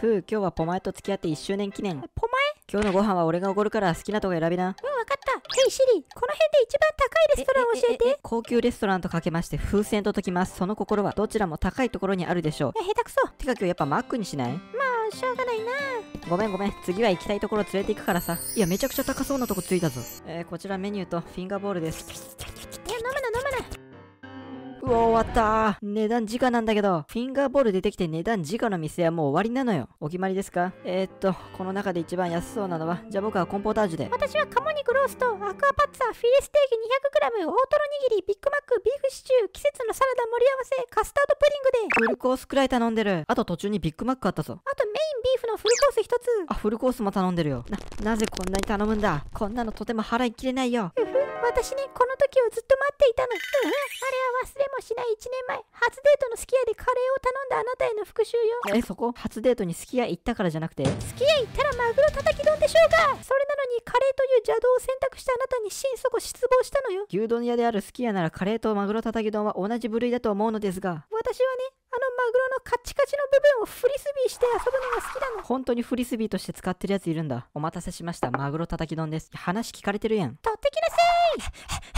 ふう、今日はポマエと付き合って1周年記念。ポマエ？今日のご飯は俺がおごるから好きなとこ選びな。うん、わかった。ヘイシリ、この辺で一番高いレストランを教えて。高級レストランとかけまして風船と解きます。その心はどちらも高いところにあるでしょう。え、下手くそ。てか今日やっぱマックにしない？まあ、しょうがないな。ごめんごめん。次は行きたいところ連れて行くからさ。いや、めちゃくちゃ高そうなとこ着いたぞ。えー、こちらメニューとフィンガーボールです。うわ、終わった値段時価なんだけど、フィンガーボール出てきて値段時価の店はもう終わりなのよ。お決まりですか？えー、っと、この中で一番安そうなのは、じゃあ僕はコンポータージュで。私は鴨肉ロースト、アクアパッツァ、フィレステーキ 200g、大トロ握り、ビッグマック、ビーフシチュー、季節のサラダ盛り合わせ、カスタードプディングで。フルコースくらい頼んでる。あと途中にビッグマックあったぞ。あとメインビーフのフルコース一つ。あ、フルコースも頼んでるよ。な、なぜこんなに頼むんだこんなのとても払いきれないよ。ふふ、私ね、この時をずっと待っていたの。うん、あれは忘れもしない1年前、初デートのすき家でカレーを頼んだあなたへの復讐よ。え、そこ？初デートにすき家行ったからじゃなくて？すき家行ったらマグロたたき丼でしょうかそれなのにカレーという邪道を選択したあなたに心底失望したのよ。牛丼屋であるすき家ならカレーとマグロたたき丼は同じ部類だと思うのですが、私はね、あのマグロのカッチカチの部分をフリスビーして遊ぶのが好きなの。本当にフリスビーとして使ってるやついるんだ。お待たせしました。マグロたたき丼です。話聞かれてるやん。取ってきなさい